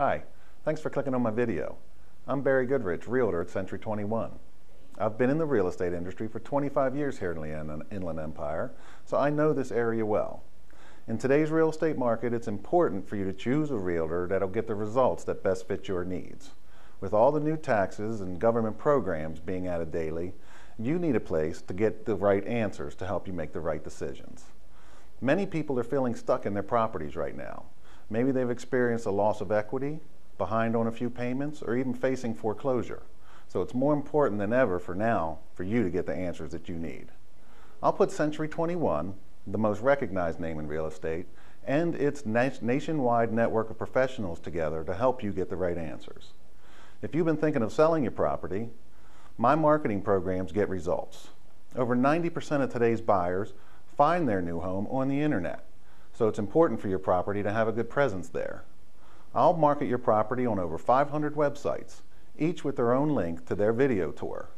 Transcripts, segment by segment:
Hi, thanks for clicking on my video. I'm Barry Goodrich, Realtor at Century 21. I've been in the real estate industry for 25 years here in the Inland Empire, so I know this area well. In today's real estate market, it's important for you to choose a realtor that'll get the results that best fit your needs. With all the new taxes and government programs being added daily, you need a place to get the right answers to help you make the right decisions. Many people are feeling stuck in their properties right now. Maybe they've experienced a loss of equity, behind on a few payments, or even facing foreclosure. So it's more important than ever for now for you to get the answers that you need. I'll put Century 21, the most recognized name in real estate, and its nationwide network of professionals together to help you get the right answers. If you've been thinking of selling your property, my marketing programs get results. Over 90% of today's buyers find their new home on the internet, so it's important for your property to have a good presence there. I'll market your property on over 500 websites, each with their own link to their video tour.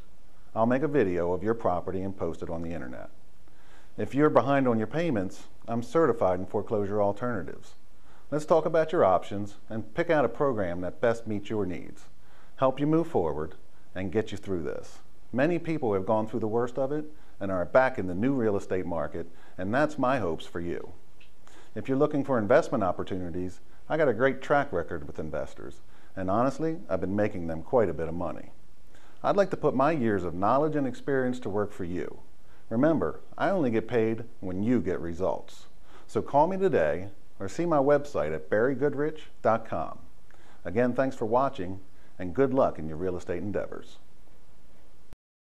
I'll make a video of your property and post it on the internet. If you're behind on your payments, I'm certified in foreclosure alternatives. Let's talk about your options and pick out a program that best meets your needs, help you move forward, and get you through this. Many people have gone through the worst of it and are back in the new real estate market, and that's my hopes for you. If you're looking for investment opportunities, I got a great track record with investors, and honestly, I've been making them quite a bit of money. I'd like to put my years of knowledge and experience to work for you. Remember, I only get paid when you get results. So call me today or see my website at barrygoodrich.com. Again, thanks for watching and good luck in your real estate endeavors.